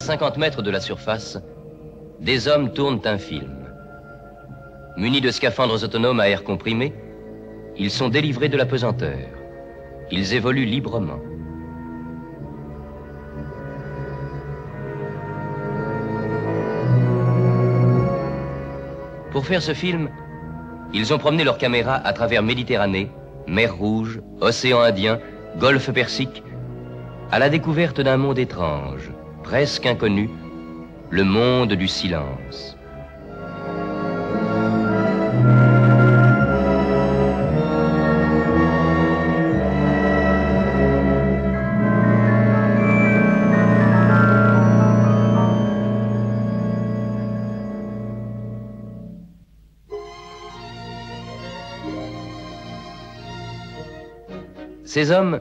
À 50 mètres de la surface, des hommes tournent un film. Munis de scaphandres autonomes à air comprimé, ils sont délivrés de la pesanteur. Ils évoluent librement. Pour faire ce film, ils ont promené leur caméra à travers Méditerranée, mer Rouge, océan Indien, golfe Persique, à la découverte d'un monde étrange, presque inconnu, le monde du silence. Ces hommes,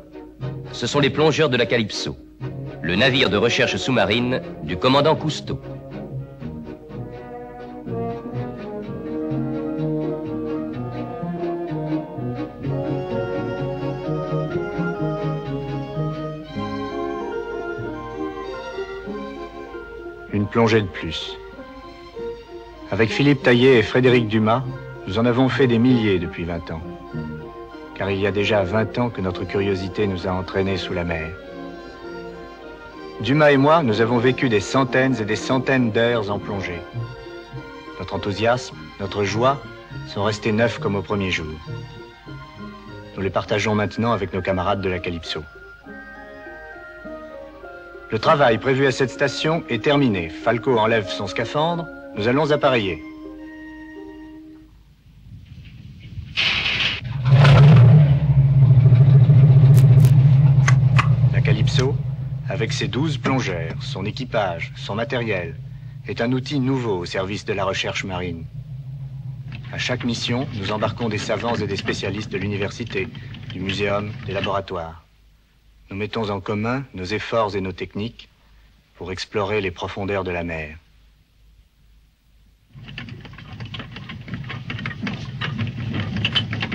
ce sont les plongeurs de la Calypso, le navire de recherche sous-marine du commandant Cousteau. Une plongée de plus. Avec Philippe Taillet et Frédéric Dumas, nous en avons fait des milliers depuis 20 ans car il y a déjà 20 ans que notre curiosité nous a entraînés sous la mer. Dumas et moi, nous avons vécu des centaines et des centaines d'heures en plongée. Notre enthousiasme, notre joie sont restés neufs comme au premier jour. Nous les partageons maintenant avec nos camarades de la Calypso. Le travail prévu à cette station est terminé. Falco enlève son scaphandre. Nous allons appareiller. Avec ses douze plongeurs, son équipage, son matériel, est un outil nouveau au service de la recherche marine. À chaque mission, nous embarquons des savants et des spécialistes de l'université, du muséum, des laboratoires. Nous mettons en commun nos efforts et nos techniques pour explorer les profondeurs de la mer.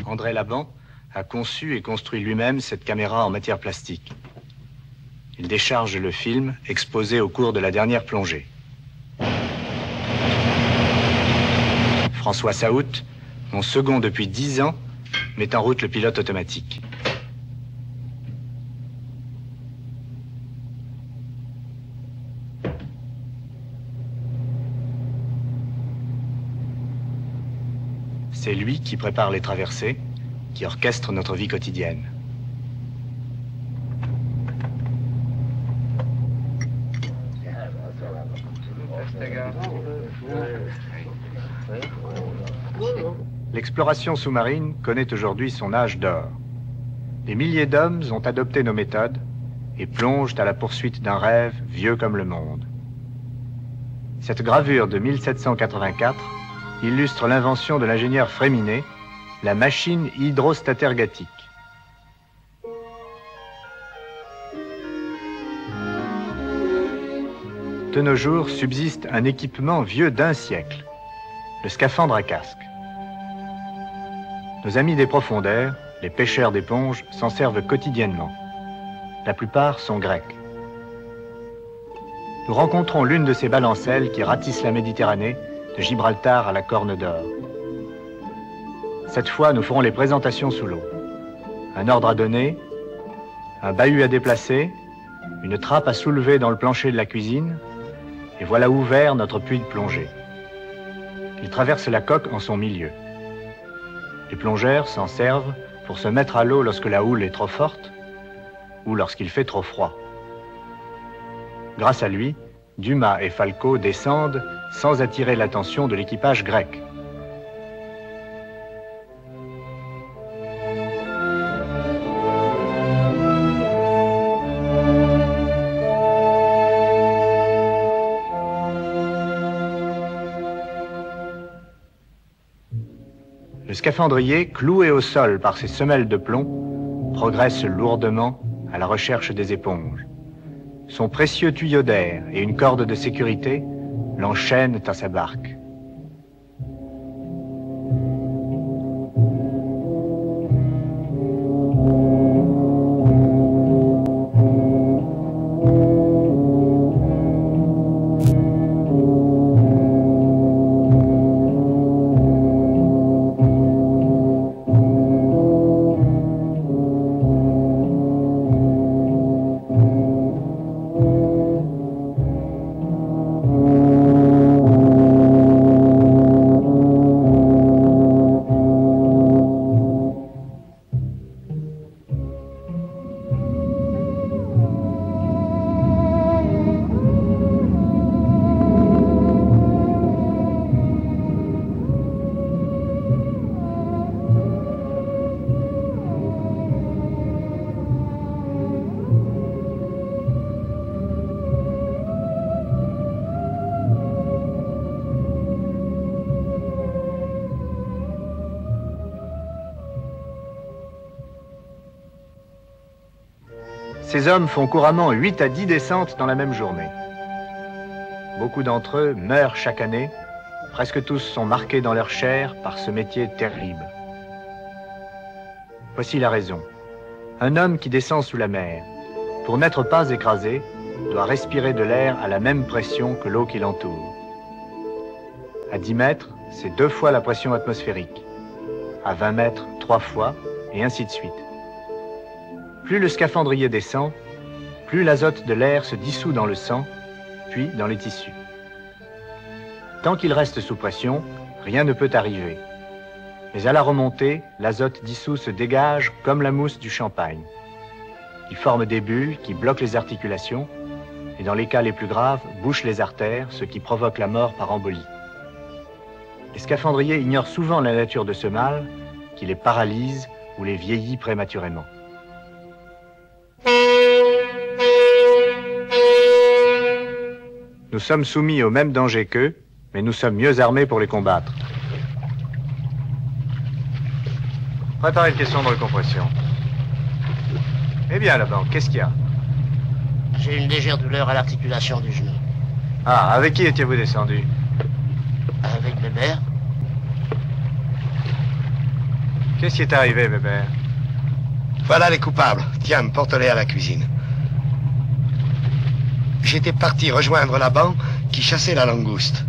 André Laban a conçu et construit lui-même cette caméra en matière plastique. Il décharge le film exposé au cours de la dernière plongée. François Saout, mon second depuis dix ans, met en route le pilote automatique. C'est lui qui prépare les traversées, qui orchestre notre vie quotidienne. L'exploration sous-marine connaît aujourd'hui son âge d'or. Des milliers d'hommes ont adopté nos méthodes et plongent à la poursuite d'un rêve vieux comme le monde. Cette gravure de 1784 illustre l'invention de l'ingénieur Fréminet, la machine hydrostatergatique. De nos jours subsiste un équipement vieux d'un siècle, le scaphandre à casque. Nos amis des profondeurs, les pêcheurs d'éponges, s'en servent quotidiennement. La plupart sont grecs. Nous rencontrons l'une de ces balancelles qui ratissent la Méditerranée, de Gibraltar à la Corne d'Or. Cette fois, nous ferons les présentations sous l'eau. Un ordre à donner, un bahut à déplacer, une trappe à soulever dans le plancher de la cuisine, et voilà ouvert notre puits de plongée. Il traverse la coque en son milieu. Les plongeurs s'en servent pour se mettre à l'eau lorsque la houle est trop forte ou lorsqu'il fait trop froid. Grâce à lui, Dumas et Falco descendent sans attirer l'attention de l'équipage grec. Scaphandrier, cloué au sol par ses semelles de plomb, progresse lourdement à la recherche des éponges. Son précieux tuyau d'air et une corde de sécurité l'enchaînent à sa barque. Ces hommes font couramment 8 à 10 descentes dans la même journée. Beaucoup d'entre eux meurent chaque année. Presque tous sont marqués dans leur chair par ce métier terrible. Voici la raison. Un homme qui descend sous la mer, pour n'être pas écrasé, doit respirer de l'air à la même pression que l'eau qui l'entoure. À 10 mètres, c'est deux fois la pression atmosphérique. À 20 mètres, trois fois, et ainsi de suite. Plus le scaphandrier descend, plus l'azote de l'air se dissout dans le sang, puis dans les tissus. Tant qu'il reste sous pression, rien ne peut arriver. Mais à la remontée, l'azote dissous se dégage comme la mousse du champagne. Il forme des bulles qui bloquent les articulations et dans les cas les plus graves, bouche les artères, ce qui provoque la mort par embolie. Les scaphandriers ignorent souvent la nature de ce mal qui les paralyse ou les vieillit prématurément. Nous sommes soumis au même danger qu'eux, mais nous sommes mieux armés pour les combattre. Préparez une question de recompression. Eh bien, là-bas, qu'est-ce qu'il y a? J'ai une légère douleur à l'articulation du genou. Ah, avec qui étiez-vous descendu? Avec Bébert Qu'est-ce qui est arrivé, Bébert? Voilà les coupables. Tiens, porte-les à la cuisine. J'étais parti rejoindre la banque qui chassait la langouste.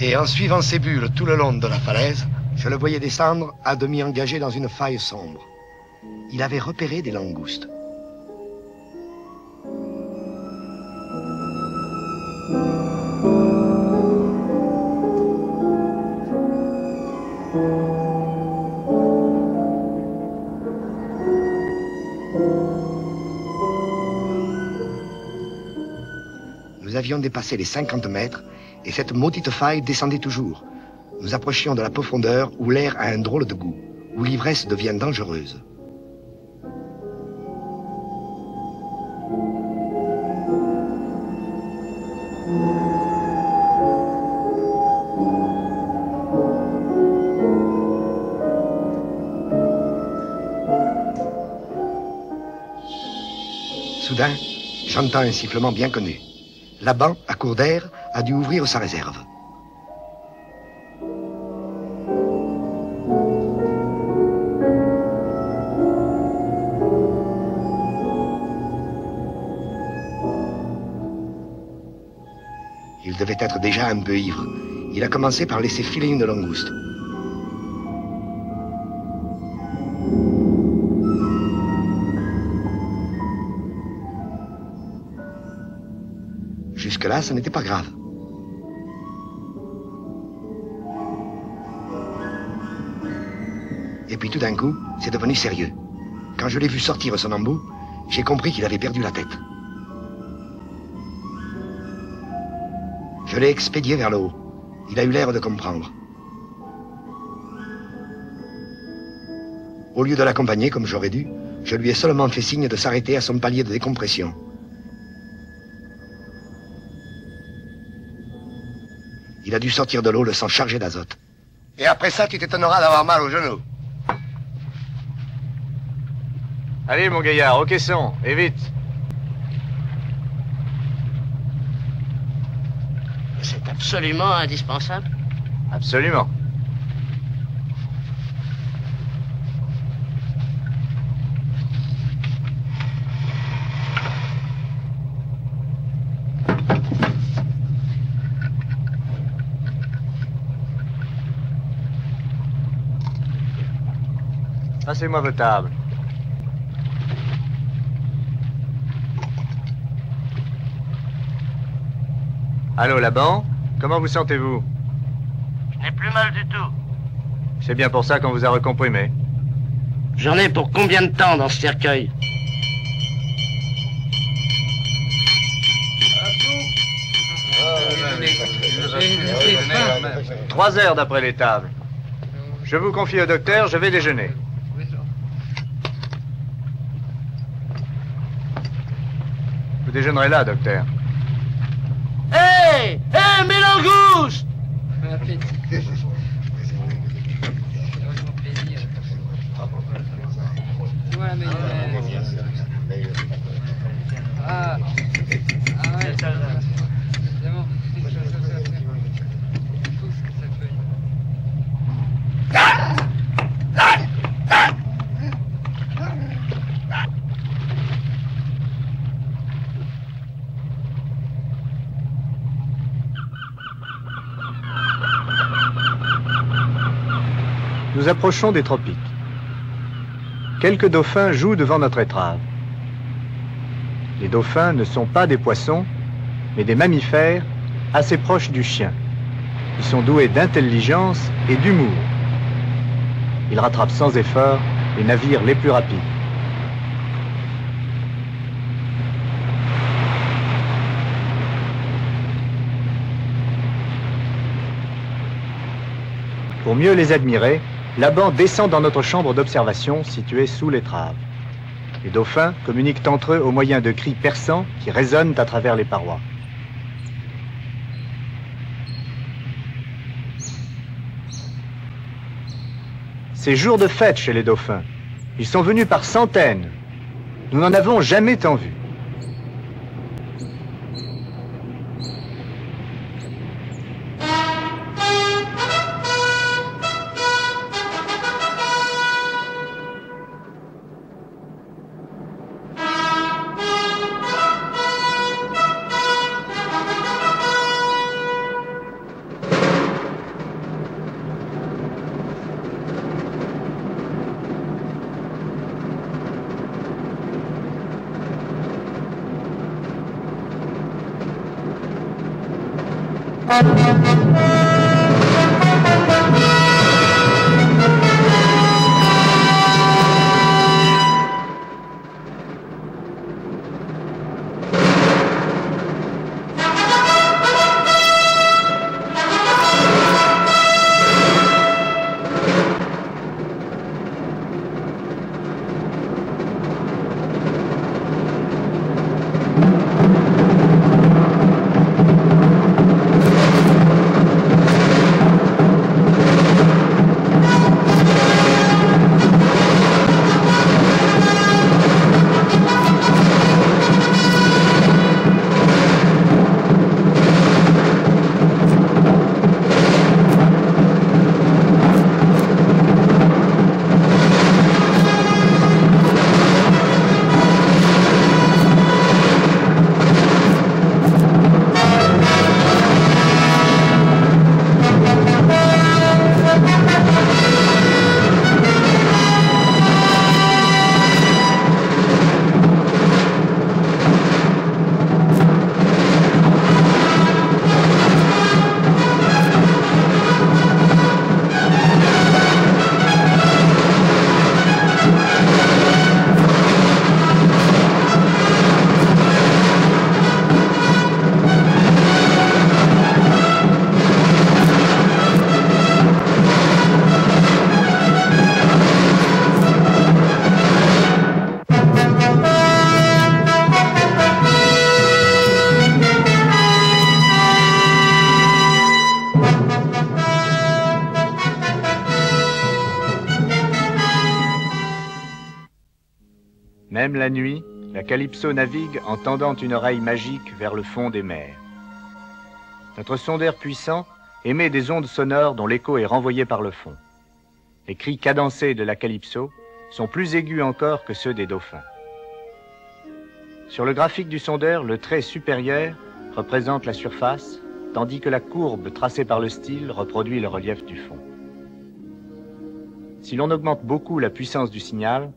Et en suivant ses bulles tout le long de la falaise, je le voyais descendre à demi engagé dans une faille sombre. Il avait repéré des langoustes. Avions dépassé les 50 mètres et cette maudite faille descendait toujours. Nous approchions de la profondeur où l'air a un drôle de goût, où l'ivresse devient dangereuse. Soudain, j'entends un sifflement bien connu. Laban, à court d'air, a dû ouvrir sa réserve. Il devait être déjà un peu ivre. Il a commencé par laisser filer une langouste. Jusque-là, ce n'était pas grave. Et puis tout d'un coup, c'est devenu sérieux. Quand je l'ai vu sortir son embout, j'ai compris qu'il avait perdu la tête. Je l'ai expédié vers le haut. Il a eu l'air de comprendre. Au lieu de l'accompagner comme j'aurais dû, je lui ai seulement fait signe de s'arrêter à son palier de décompression. Il a dû sortir de l'eau le sang chargé d'azote. Et après ça, tu t'étonneras d'avoir mal au genou. Allez, mon gaillard, au caisson, et vite. C'est absolument indispensable. Absolument. Passez-moi vos tables. Allô, Laban Comment vous sentez-vous? Je n'ai plus mal du tout. C'est bien pour ça qu'on vous a recomprimé. J'en ai pour combien de temps dans ce cercueil? Trois heures d'après les tables. Je vous confie au docteur, je vais déjeuner. Vous déjeunerez là, docteur. Hé Hé, mes langoustes Ah, ah ouais, ça, c'est bon. Tout ce que ça fait. Nous approchons des tropiques. Quelques dauphins jouent devant notre étrave. Les dauphins ne sont pas des poissons, mais des mammifères assez proches du chien. Ils sont doués d'intelligence et d'humour. Ils rattrapent sans effort les navires les plus rapides. Pour mieux les admirer, Laban descend dans notre chambre d'observation située sous l'étrave. Les dauphins communiquent entre eux au moyen de cris perçants qui résonnent à travers les parois. C'est jour de fête chez les dauphins. Ils sont venus par centaines. Nous n'en avons jamais tant vu. La nuit, la Calypso navigue en tendant une oreille magique vers le fond des mers. Notre sondeur puissant émet des ondes sonores dont l'écho est renvoyé par le fond. Les cris cadencés de la Calypso sont plus aigus encore que ceux des dauphins. Sur le graphique du sondeur, le trait supérieur représente la surface, tandis que la courbe tracée par le style reproduit le relief du fond. Si l'on augmente beaucoup la puissance du signal,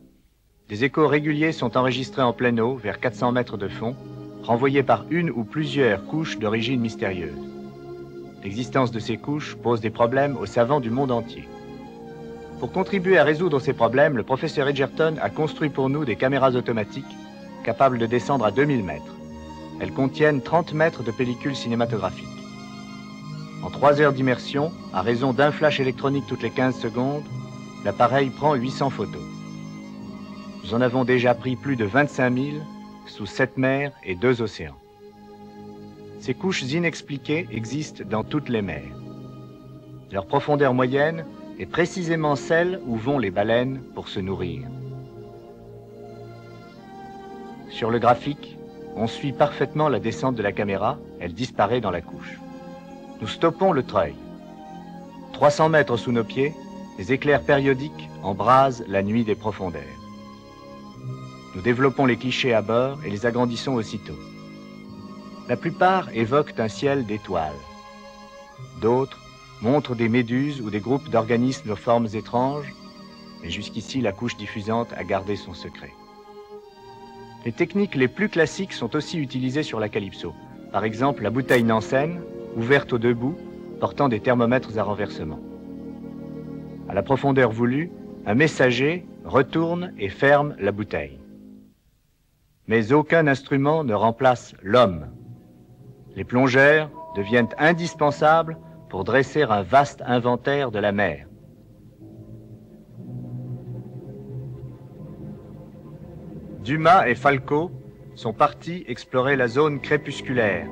des échos réguliers sont enregistrés en pleine eau, vers 400 mètres de fond, renvoyés par une ou plusieurs couches d'origine mystérieuse. L'existence de ces couches pose des problèmes aux savants du monde entier. Pour contribuer à résoudre ces problèmes, le professeur Edgerton a construit pour nous des caméras automatiques capables de descendre à 2000 mètres. Elles contiennent 30 mètres de pellicule cinématographique. En 3 heures d'immersion, à raison d'un flash électronique toutes les 15 secondes, l'appareil prend 800 photos. Nous en avons déjà pris plus de 25 000 sous sept mers et deux océans. Ces couches inexpliquées existent dans toutes les mers. Leur profondeur moyenne est précisément celle où vont les baleines pour se nourrir. Sur le graphique, On suit parfaitement la descente de la caméra, elle disparaît dans la couche. Nous stoppons le treuil. 300 mètres sous nos pieds, les éclairs périodiques embrasent la nuit des profondeurs. Nous développons les clichés à bord et les agrandissons aussitôt. La plupart évoquent un ciel d'étoiles. D'autres montrent des méduses ou des groupes d'organismes aux formes étranges, mais jusqu'ici la couche diffusante a gardé son secret. Les techniques les plus classiques sont aussi utilisées sur la Calypso. Par exemple, la bouteille Nansen, ouverte aux deux bouts, portant des thermomètres à renversement. À la profondeur voulue, un messager retourne et ferme la bouteille. Mais aucun instrument ne remplace l'homme. Les plongeurs deviennent indispensables pour dresser un vaste inventaire de la mer. Dumas et Falco sont partis explorer la zone crépusculaire,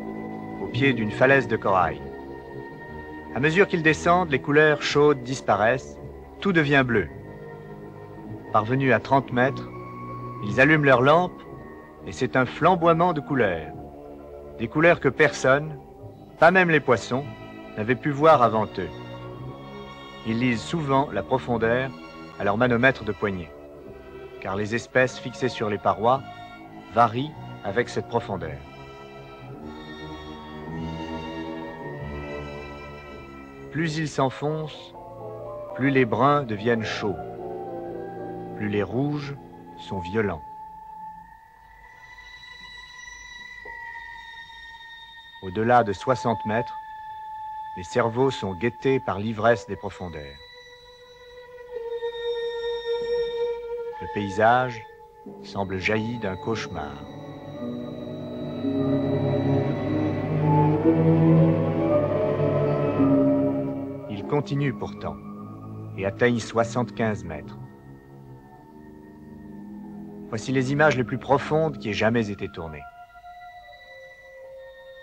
au pied d'une falaise de corail. À mesure qu'ils descendent, les couleurs chaudes disparaissent, tout devient bleu. Parvenus à 30 mètres, ils allument leurs lampes et c'est un flamboiement de couleurs. Des couleurs que personne, pas même les poissons, n'avait pu voir avant eux. Ils lisent souvent la profondeur à leur manomètre de poignée, car les espèces fixées sur les parois varient avec cette profondeur. Plus ils s'enfoncent, plus les bruns deviennent chauds, plus les rouges sont violents. Au-delà de 60 mètres, les cerveaux sont guettés par l'ivresse des profondeurs. Le paysage semble jailli d'un cauchemar. Il continue pourtant et atteignent 75 mètres. Voici les images les plus profondes qui aient jamais été tournées.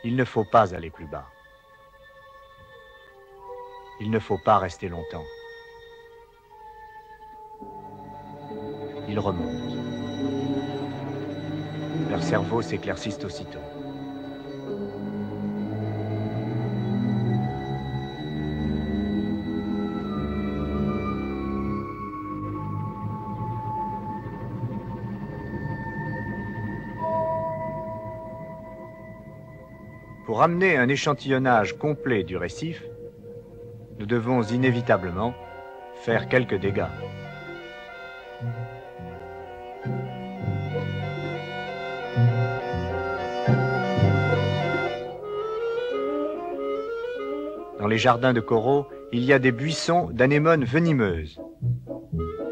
Il ne faut pas aller plus bas. Il ne faut pas rester longtemps. Ils remontent. Leurs cerveaux s'éclaircissent aussitôt. Pour amener un échantillonnage complet du récif, nous devons inévitablement faire quelques dégâts. Dans les jardins de coraux, il y a des buissons d'anémones venimeuses.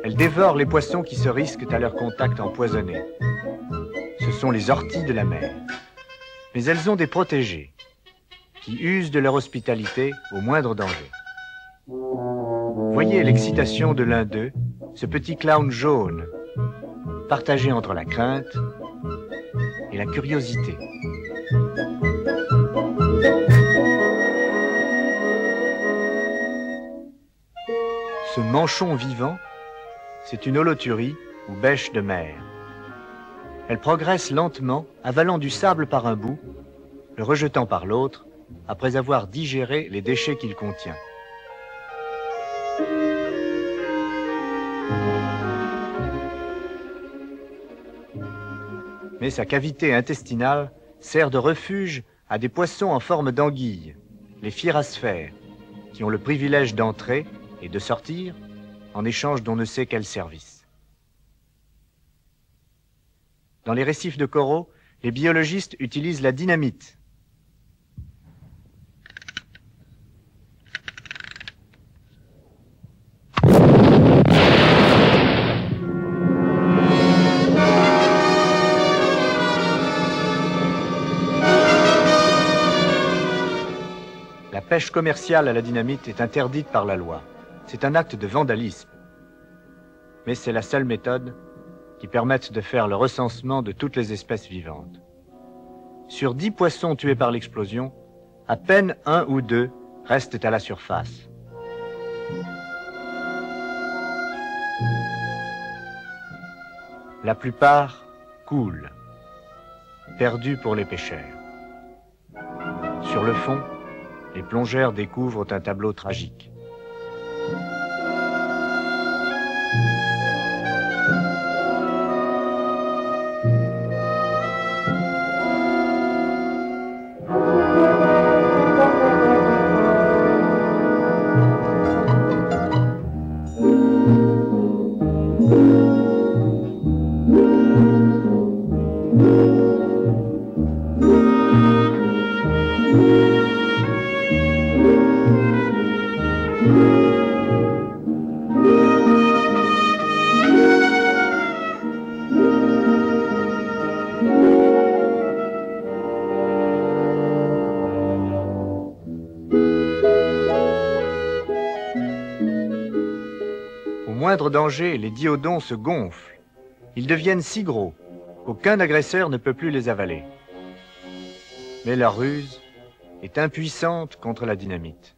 Elles dévorent les poissons qui se risquent à leur contact empoisonné. Ce sont les orties de la mer. Mais elles ont des protégés qui usent de leur hospitalité au moindre danger. Voyez l'excitation de l'un d'eux, ce petit clown jaune, partagé entre la crainte et la curiosité. Ce manchon vivant, c'est une holoturie ou bêche de mer. Elle progresse lentement, avalant du sable par un bout, le rejetant par l'autre, après avoir digéré les déchets qu'il contient. Mais sa cavité intestinale sert de refuge à des poissons en forme d'anguille, les firasphères, qui ont le privilège d'entrer et de sortir en échange d'on ne sait quel service. Dans les récifs de coraux, les biologistes utilisent la dynamite. Pêche commerciale à la dynamite est interdite par la loi. C'est un acte de vandalisme. Mais c'est la seule méthode qui permette de faire le recensement de toutes les espèces vivantes. Sur dix poissons tués par l'explosion, à peine un ou deux restent à la surface. La plupart coulent. perdu pour les pêcheurs. Sur le fond, les plongeurs découvrent un tableau tragique. Danger, les diodons se gonflent. Ils deviennent si gros qu'aucun agresseur ne peut plus les avaler. Mais leur ruse est impuissante contre la dynamite.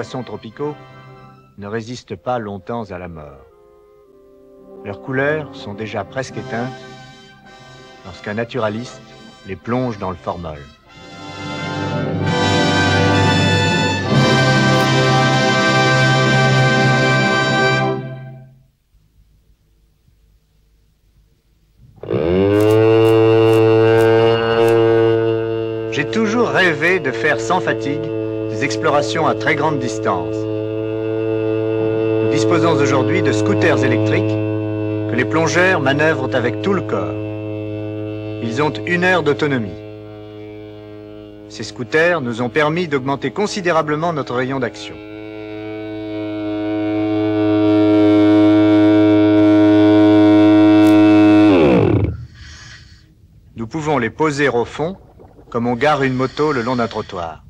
Poissons tropicaux ne résiste pas longtemps à la mort. Leurs couleurs sont déjà presque éteintes lorsqu'un naturaliste les plonge dans le formol. J'ai toujours rêvé de faire sans fatigue explorations à très grande distance. Nous disposons aujourd'hui de scooters électriques que les plongeurs manœuvrent avec tout le corps. Ils ont une heure d'autonomie. Ces scooters nous ont permis d'augmenter considérablement notre rayon d'action. Nous pouvons les poser au fond comme on gare une moto le long d'un trottoir.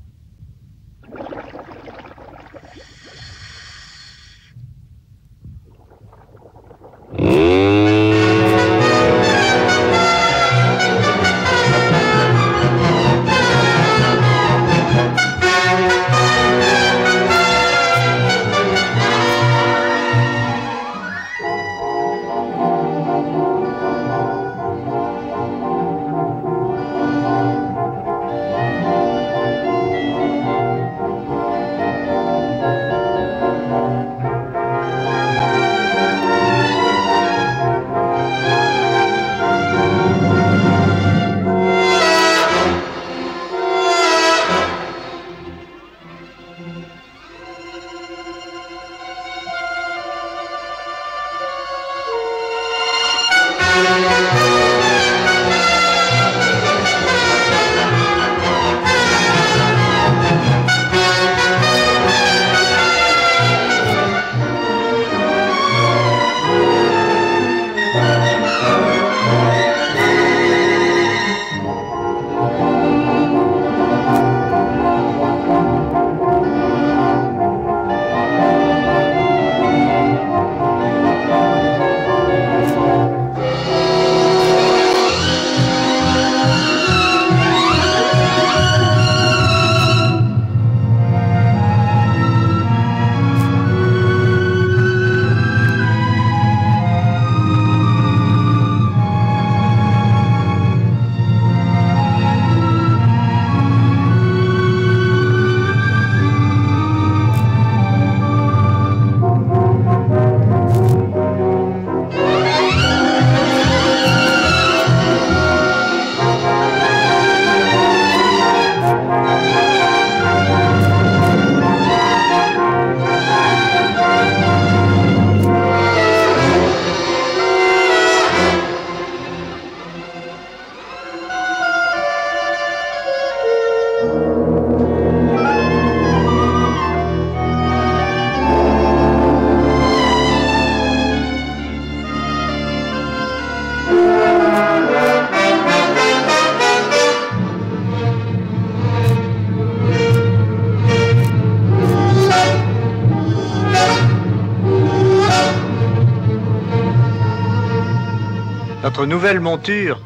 Nouvelle monture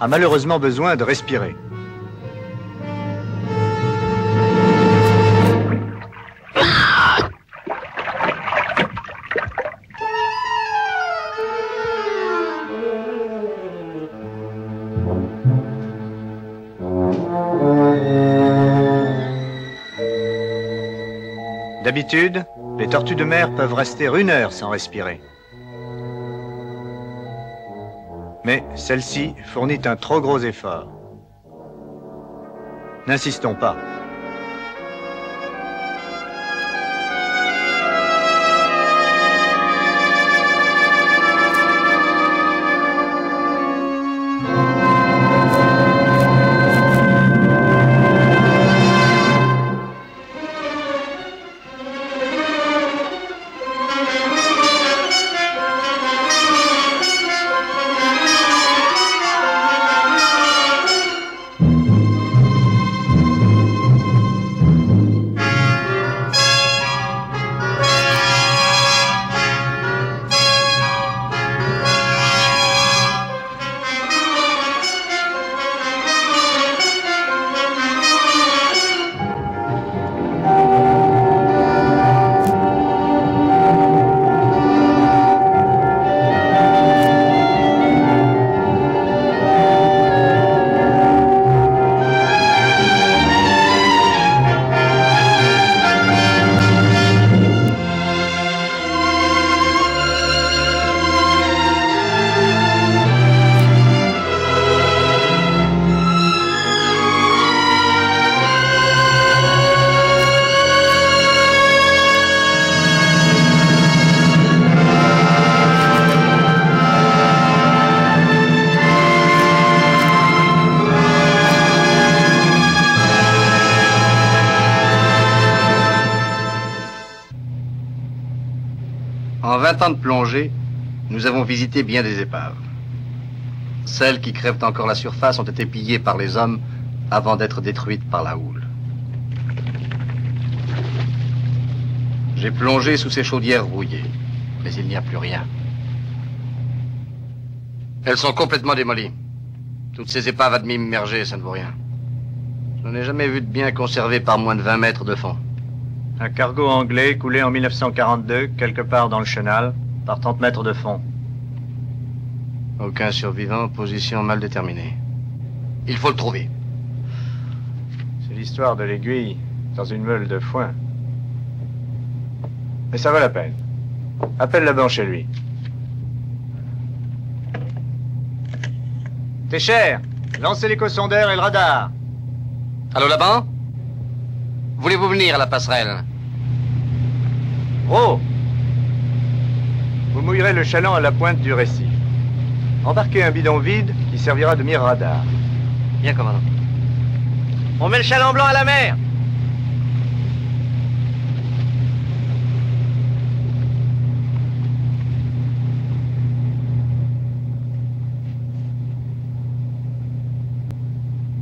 a malheureusement besoin de respirer. D'habitude, les tortues de mer peuvent rester une heure sans respirer. Mais celle-ci fournit un trop gros effort. N'insistons pas. Nous avons visité bien des épaves. Celles qui crèvent encore la surface ont été pillées par les hommes avant d'être détruites par la houle. J'ai plongé sous ces chaudières rouillées, mais il n'y a plus rien. Elles sont complètement démolies. Toutes ces épaves à demi immergées, ça ne vaut rien. Je n'ai jamais vu de bien conservé par moins de 20 mètres de fond. Un cargo anglais coulé en 1942, quelque part dans le chenal, par 30 mètres de fond. Aucun survivant, position mal déterminée. Il faut le trouver. C'est l'histoire de l'aiguille dans une meule de foin. Mais ça vaut la peine. Appelle là-bas chez lui. T'es cher Lancez l'éco-sondeur et le radar. Allô là-bas? Voulez-vous venir à la passerelle? Oh Vous mouillerez le chaland à la pointe du récif. Embarquez un bidon vide qui servira de mire radar. Bien, commandant. On met le chaland blanc à la mer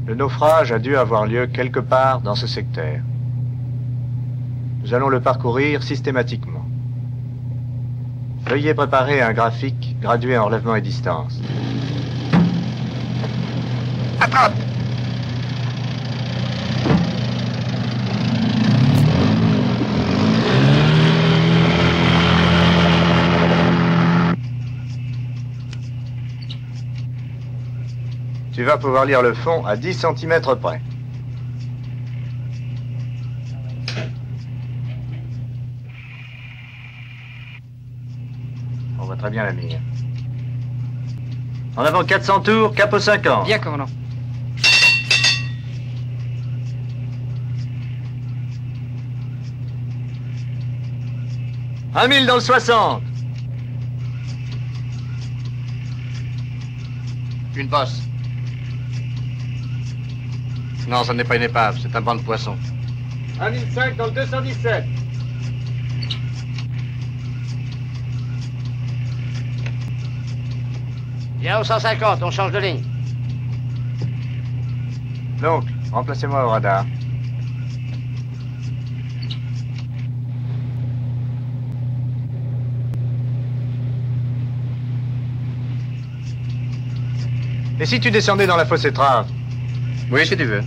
Le naufrage a dû avoir lieu quelque part dans ce secteur. Nous allons le parcourir systématiquement. Veuillez préparer un graphique gradué en relèvement et distance. Attrape Tu vas pouvoir lire le fond à 10 cm près. On voit très bien la mire. En avant 400 tours, cap au 50. Bien, commandant. Un mille dans le 60. Une bosse. Non, ce n'est pas une épave, c'est un banc de poissons. Un mille cinq dans le 217. Bien au 150, on change de ligne. Donc, remplacez-moi au radar. Et si tu descendais dans la fosse étrave Oui, si tu veux.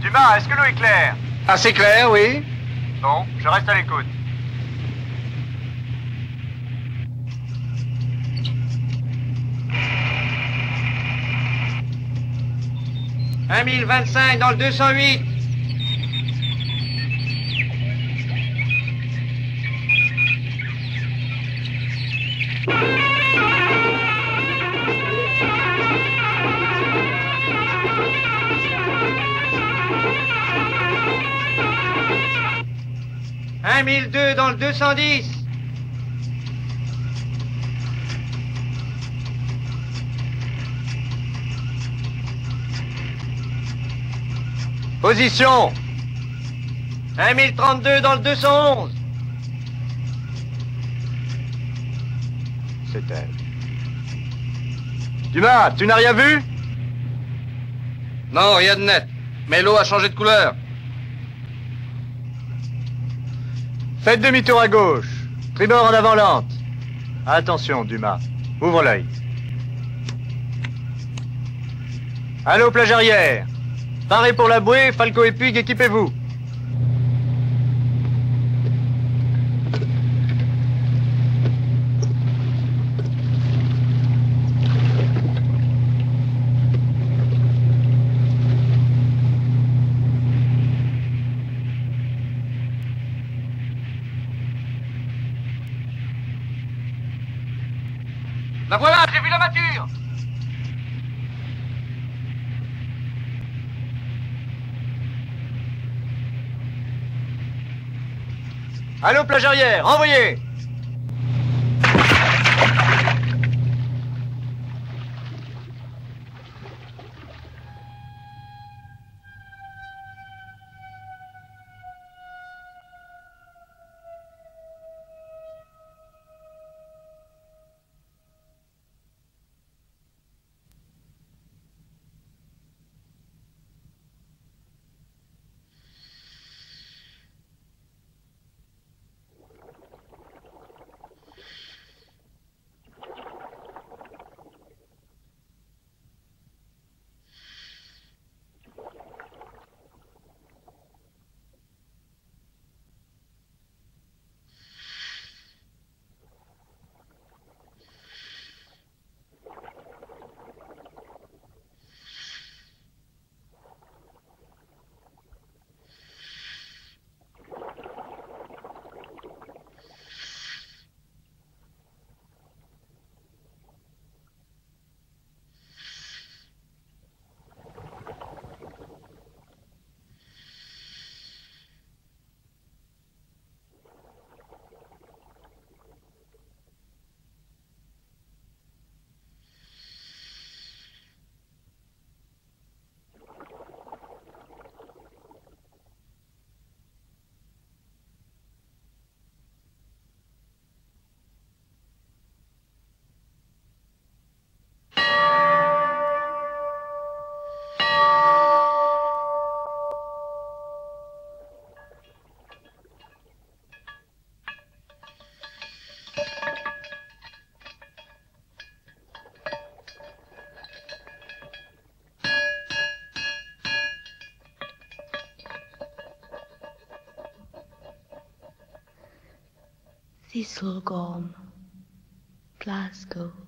Dumas, est-ce que l'eau est claire Assez clair, oui. Bon, je reste à l'écoute. Un mille vingt-cinq dans le 208. 910. Position 1032 dans le 211. C'est elle. Dumas, tu n'as rien vu? Non, rien de net. Mais l'eau a changé de couleur. Faites demi-tour à gauche. Tribord en avant lente. Attention, Dumas. Ouvre l'œil. Allô, plage arrière. Parez pour la bouée, Falco et Pig, équipez-vous. La voilà, j'ai vu la mature. Allô, plage arrière, envoyez Thistlegorm, Glasgow.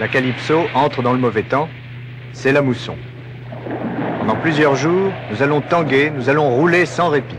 La Calypso entre dans le mauvais temps, c'est la mousson. Pendant plusieurs jours, nous allons tanguer, nous allons rouler sans répit.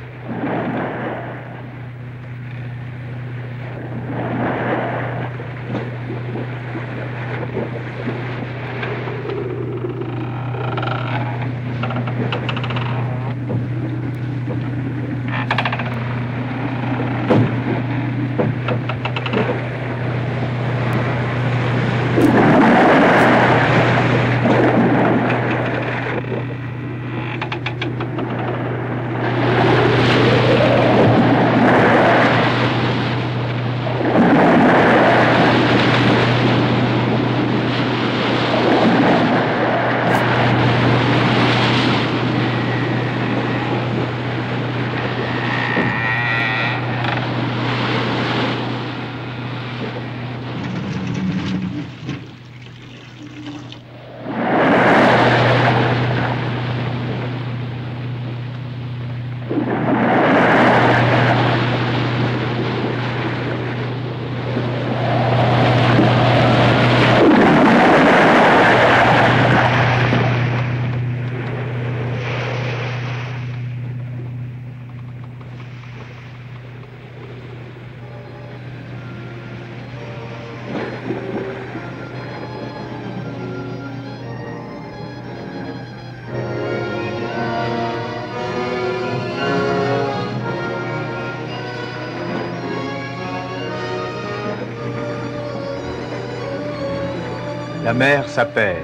La mer s'apaise.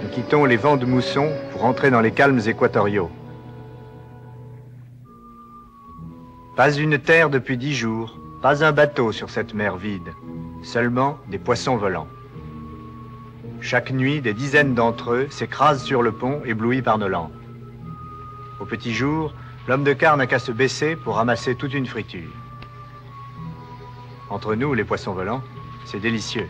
Nous quittons les vents de mousson pour entrer dans les calmes équatoriaux. Pas une terre depuis dix jours, pas un bateau sur cette mer vide, seulement des poissons volants. Chaque nuit, des dizaines d'entre eux s'écrasent sur le pont, éblouis par nos lampes. Au petit jour, l'homme de quart n'a qu'à se baisser pour ramasser toute une friture. Entre nous, les poissons volants, c'est délicieux.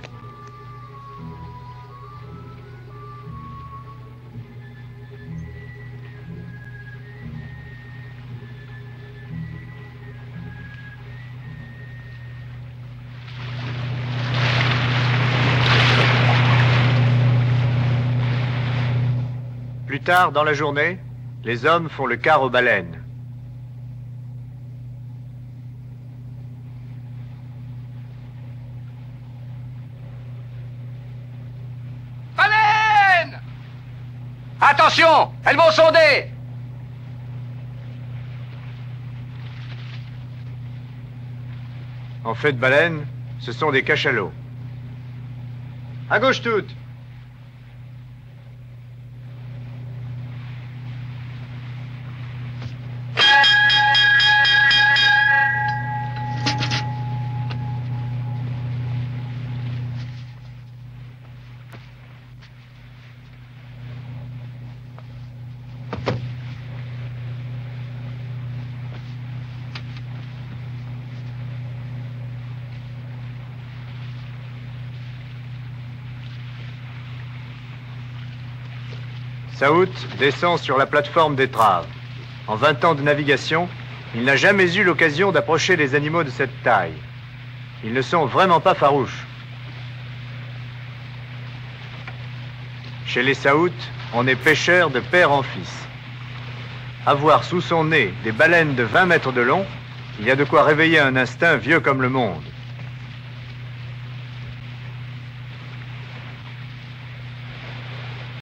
Plus tard dans la journée, les hommes font le quart aux baleines. Baleine Attention Elles vont sonder En fait de baleine, ce sont des cachalots. À gauche toutes Saout descend sur la plateforme d'étrave. En 20 ans de navigation, il n'a jamais eu l'occasion d'approcher les animaux de cette taille. Ils ne sont vraiment pas farouches. Chez les Saouts, on est pêcheur de père en fils. Avoir sous son nez des baleines de 20 mètres de long, il y a de quoi réveiller un instinct vieux comme le monde.